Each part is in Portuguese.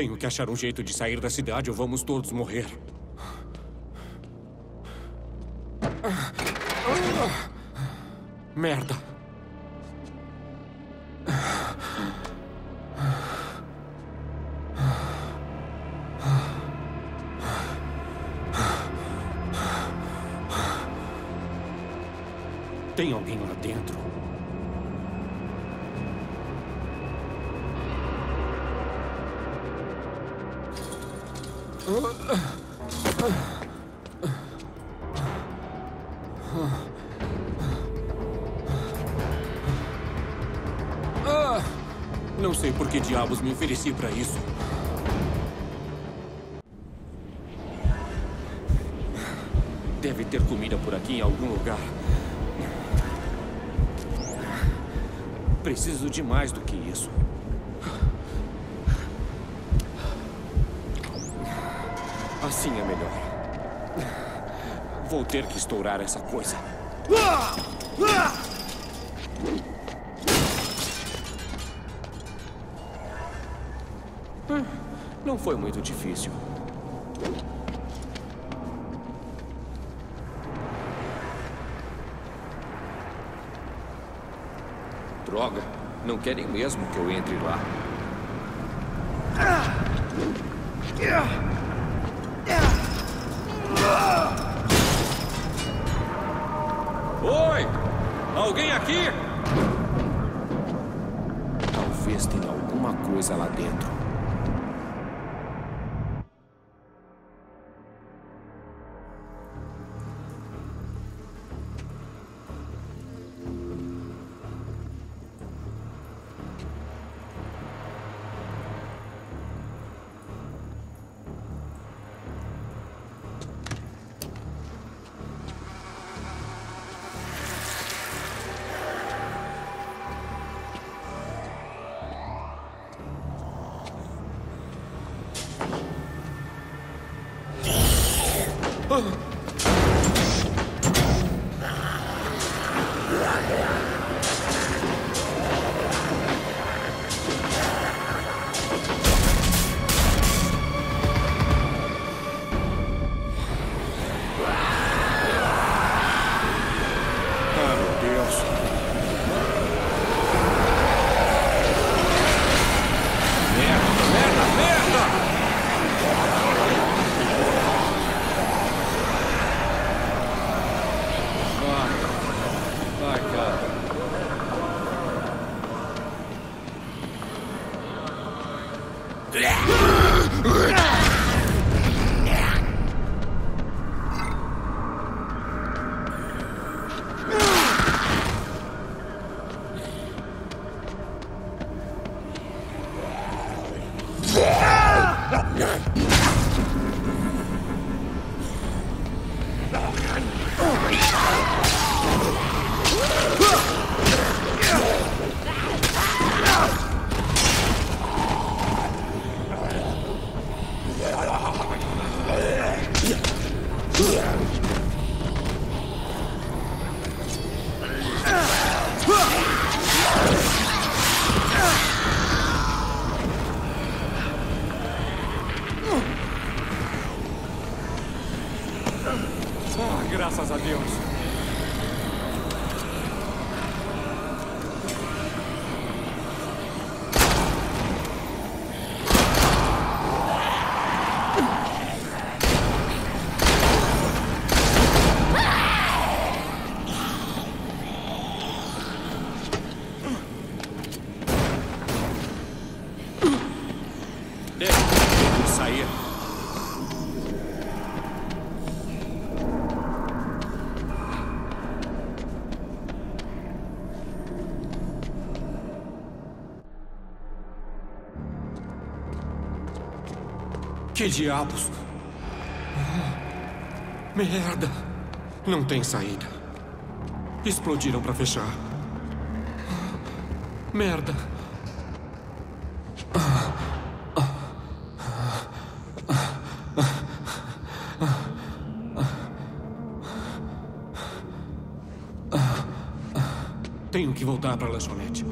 Tenho que achar um jeito de sair da cidade ou vamos todos morrer. Merda. Tem alguém lá dentro? Não sei por que diabos me ofereci para isso. Deve ter comida por aqui em algum lugar. Preciso de mais do que isso. Assim é melhor. Vou ter que estourar essa coisa. Hum, Não foi muito difícil. Droga, não querem mesmo que eu entre lá. Oi! Aqui? Talvez tenha alguma coisa lá dentro. Que diabos? Ah, merda! Não tem saída. Explodiram para fechar. Ah, merda! Tenho que voltar para a lanchonete.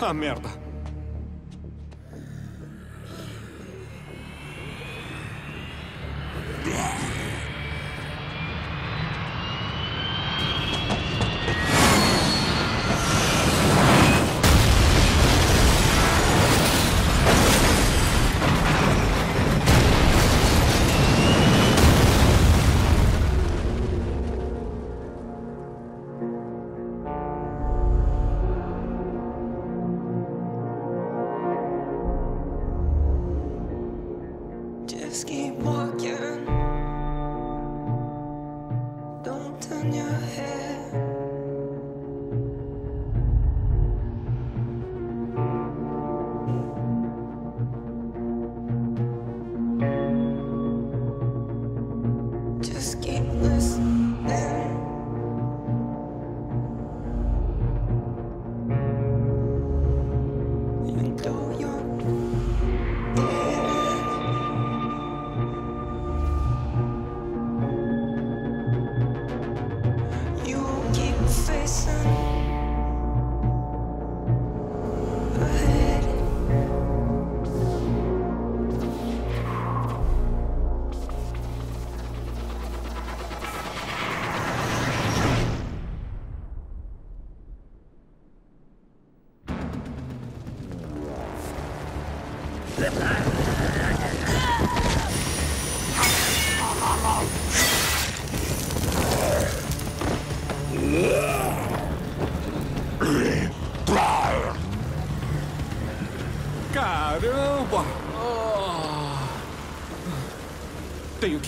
Ah, merda!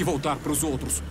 que voltar para os outros.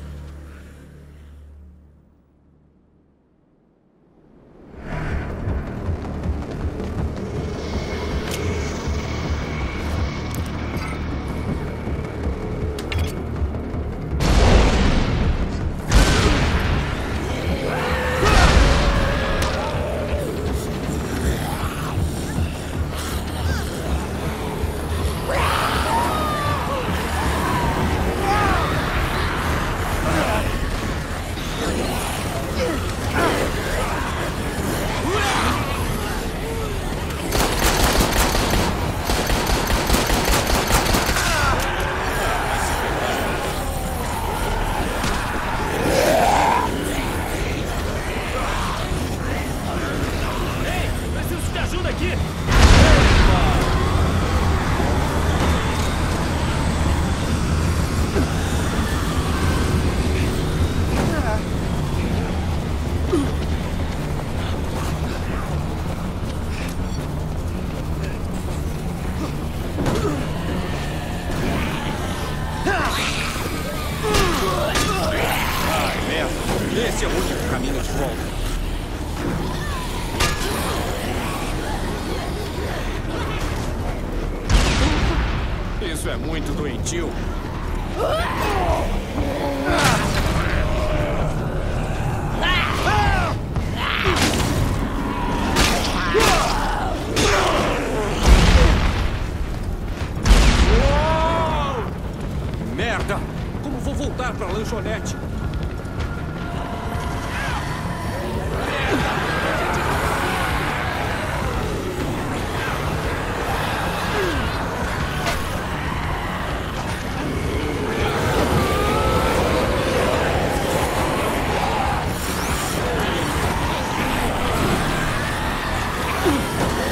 Isso é muito doentio. Merda! Como vou voltar pra lanchonete? Yeah.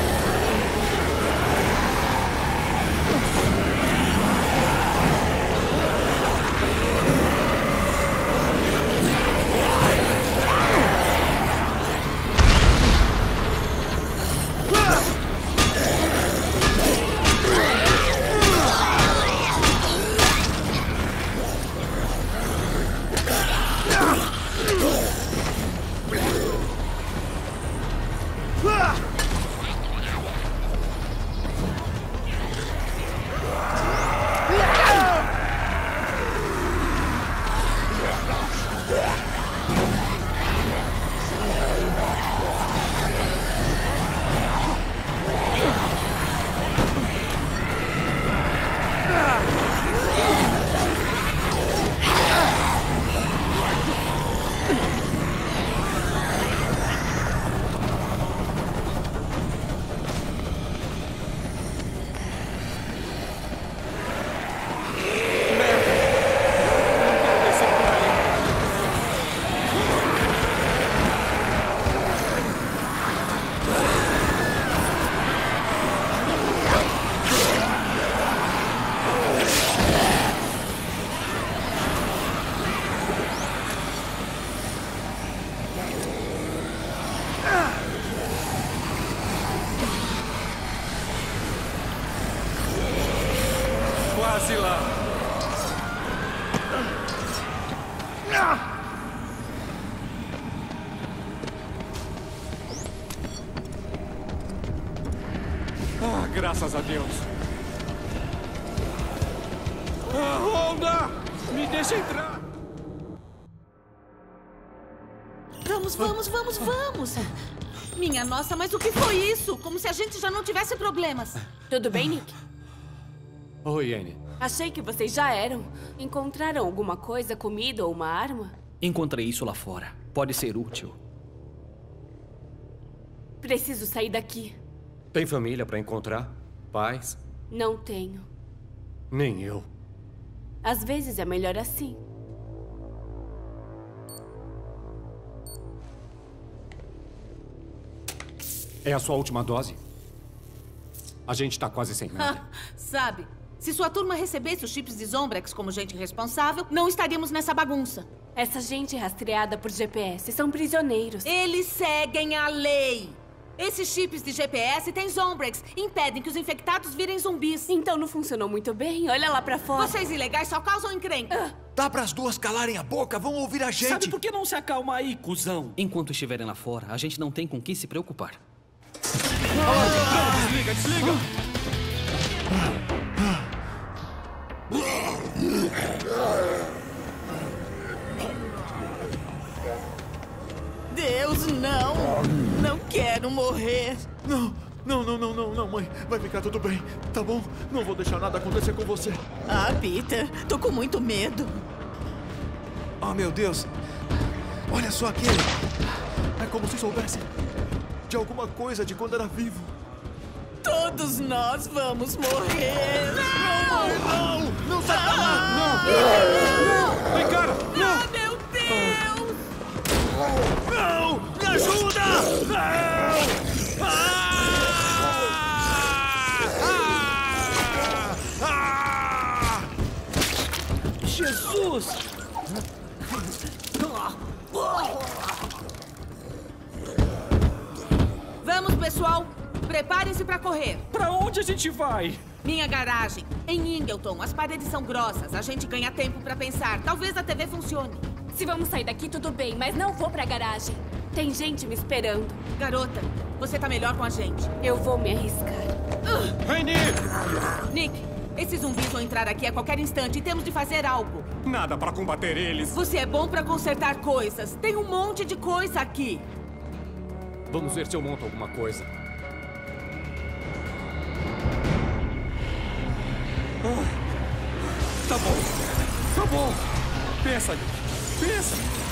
Graças a Deus. Ah, Honda! Me deixa entrar! Vamos, vamos, vamos, vamos! Minha nossa, mas o que foi isso? Como se a gente já não tivesse problemas. Tudo bem, Nick? Oi, Anne. Achei que vocês já eram. Encontraram alguma coisa, comida ou uma arma? Encontrei isso lá fora. Pode ser útil. Preciso sair daqui. Tem família pra encontrar? Pais? Não tenho. Nem eu. Às vezes é melhor assim. É a sua última dose? A gente tá quase sem nada. Sabe, se sua turma recebesse os chips de Zombrex como gente responsável, não estaríamos nessa bagunça. Essa gente rastreada por GPS são prisioneiros. Eles seguem a lei. Esses chips de GPS têm Zombrex, impedem que os infectados virem zumbis. Então não funcionou muito bem. Olha lá pra fora. Vocês ilegais só causam encrenca. Dá pras duas calarem a boca, vão ouvir a gente. Sabe por que não se acalma aí, cuzão? Enquanto estiverem lá fora, a gente não tem com quem se preocupar. Desliga, desliga! Deus, não! Não quero morrer. Não, não, não, não, não, não, mãe. Vai ficar tudo bem, tá bom? Não vou deixar nada acontecer com você. Ah, Peter, tô com muito medo. Oh, meu Deus. Olha só aquele. É como se soubesse de alguma coisa de quando era vivo. Todos nós vamos morrer. Não, não sai pra lá! Vem, cara! Ah, meu Deus! Ajuda! Não! Ah! Ah! Jesus! Vamos, pessoal. Preparem-se pra correr. Pra onde a gente vai? Minha garagem. Em Ingleton, as paredes são grossas. A gente ganha tempo pra pensar. Talvez a TV funcione. Se vamos sair daqui, tudo bem, mas não vou pra garagem. Tem gente me esperando. Garota, você tá melhor com a gente. Eu vou me arriscar. Rainy! Nick, esses zumbis vão entrar aqui a qualquer instante e temos de fazer algo. Nada pra combater eles. Você é bom pra consertar coisas. Tem um monte de coisa aqui. Vamos ver se eu monto alguma coisa. Ah, tá bom. Tá bom. Pensa, Nick. Pensa.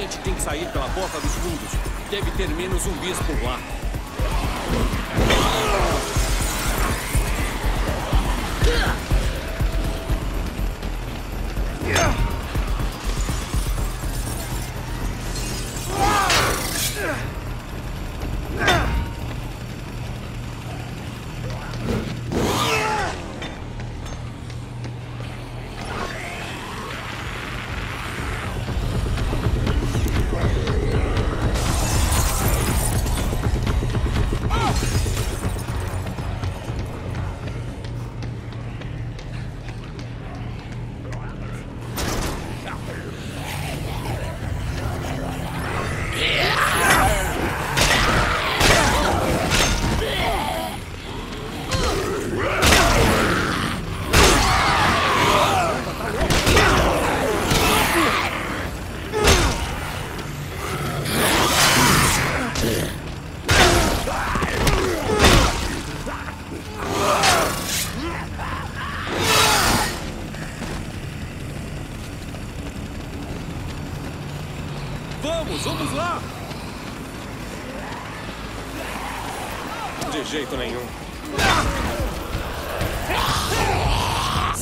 Gente tem que sair pela porta dos fundos. Deve ter menos zumbis por lá.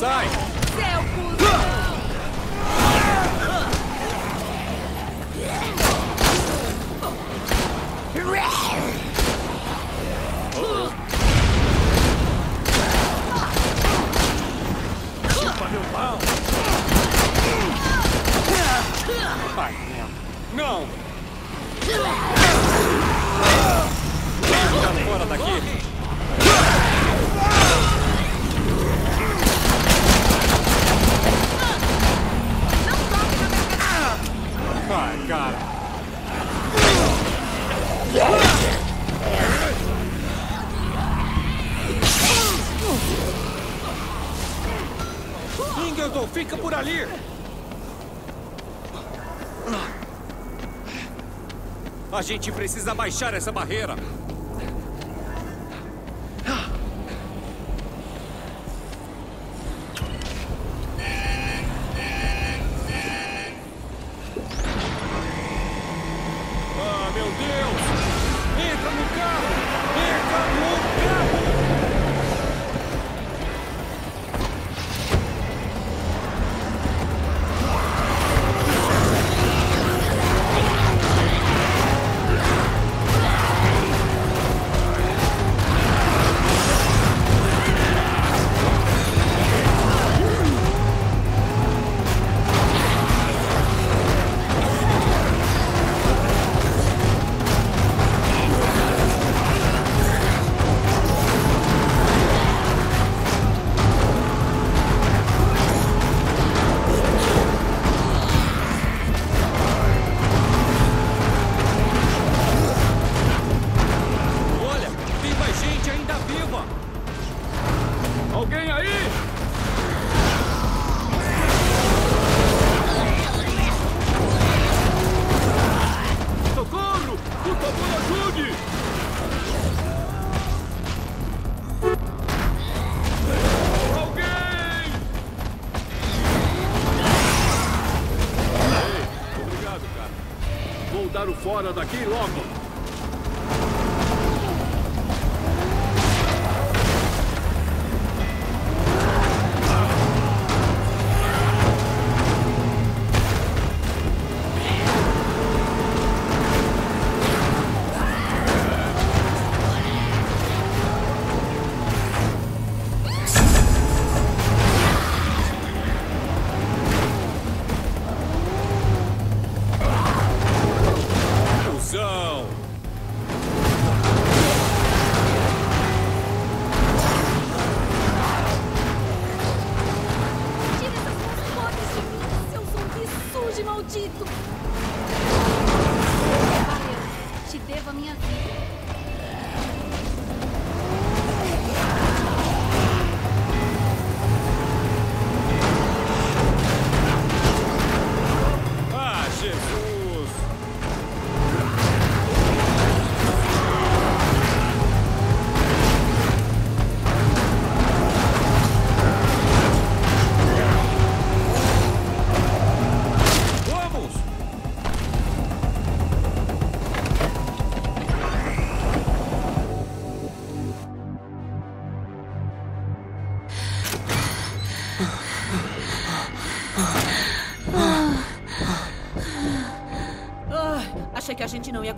Sai! Seu A gente precisa baixar essa barreira.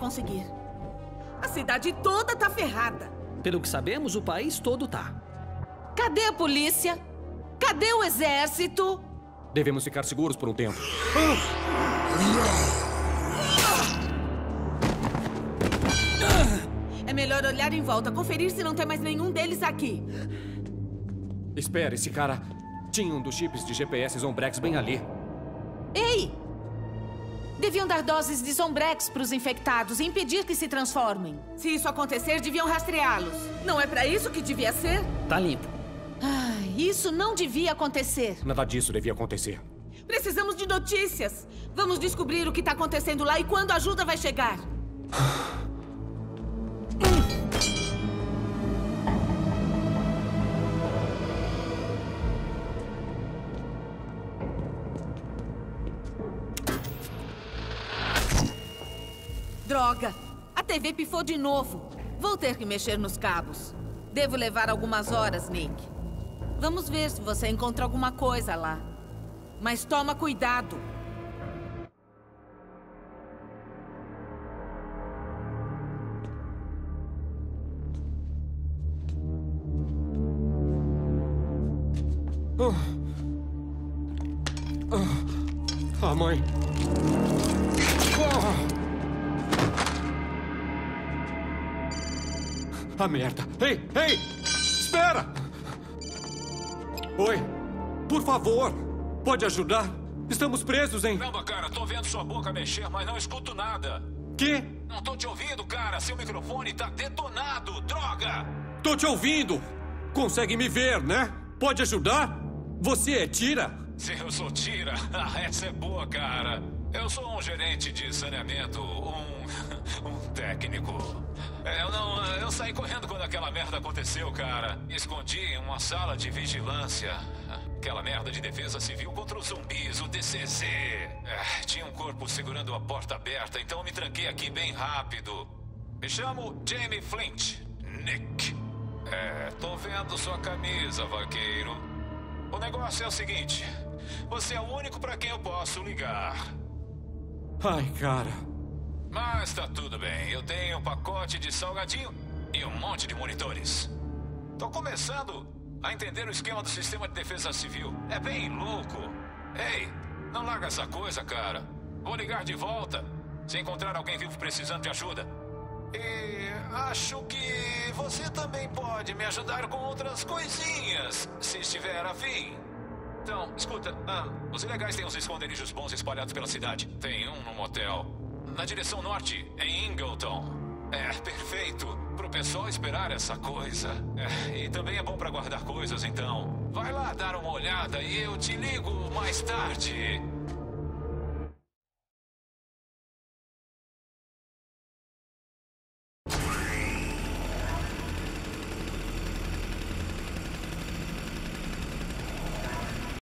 Conseguir. A cidade toda tá ferrada. Pelo que sabemos, o país todo tá. Cadê a polícia? Cadê o exército? Devemos ficar seguros por um tempo. É melhor olhar em volta, conferir se não tem mais nenhum deles aqui. Espera, esse cara tinha um dos chips de GPS Zombrex bem ali. Deviam dar doses de Zombrex para os infectados e impedir que se transformem. Se isso acontecer, deviam rastreá-los. Não é para isso que devia ser? Tá limpo. Ai, isso não devia acontecer. Nada disso devia acontecer. Precisamos de notícias. Vamos descobrir o que está acontecendo lá e quando a ajuda vai chegar. Droga! A TV pifou de novo. Vou ter que mexer nos cabos. Devo levar algumas horas, Nick. Vamos ver se você encontra alguma coisa lá. Mas toma cuidado. Ah, mãe. Ah, merda. Ei, ei! Espera! Oi. Por favor. Pode ajudar? Estamos presos, hein? Caramba, cara, tô vendo sua boca mexer, mas não escuto nada. Que? Não tô te ouvindo, cara. Seu microfone tá detonado. Droga! Tô te ouvindo. Consegue me ver, né? Pode ajudar? Você é Tira? Se eu sou tira, ah, essa é boa, cara. Eu sou um gerente de saneamento, um. Um técnico. É, Eu não. Eu saí correndo quando aquela merda aconteceu, cara. Me escondi em uma sala de vigilância. Aquela merda de defesa civil contra os zumbis, o DCZ. É, tinha um corpo segurando a porta aberta, então me tranquei aqui bem rápido. Me chamo Jamie Flint. Nick. É, tô vendo sua camisa, vaqueiro. O negócio é o seguinte: você é o único pra quem eu posso ligar. Ai, cara. Mas tá tudo bem. Eu tenho um pacote de salgadinho e um monte de monitores. Tô começando a entender o esquema do sistema de defesa civil. É bem louco. Ei, não larga essa coisa, cara. Vou ligar de volta se encontrar alguém vivo precisando de ajuda. E acho que você também pode me ajudar com outras coisinhas, se estiver afim. Então, escuta, ah, os ilegais têm uns esconderijos bons espalhados pela cidade. Tem um no motel. Na direção norte, em Ingleton. É, perfeito. Pro pessoal esperar essa coisa. É, e também é bom pra guardar coisas, então. Vai lá dar uma olhada e eu te ligo mais tarde.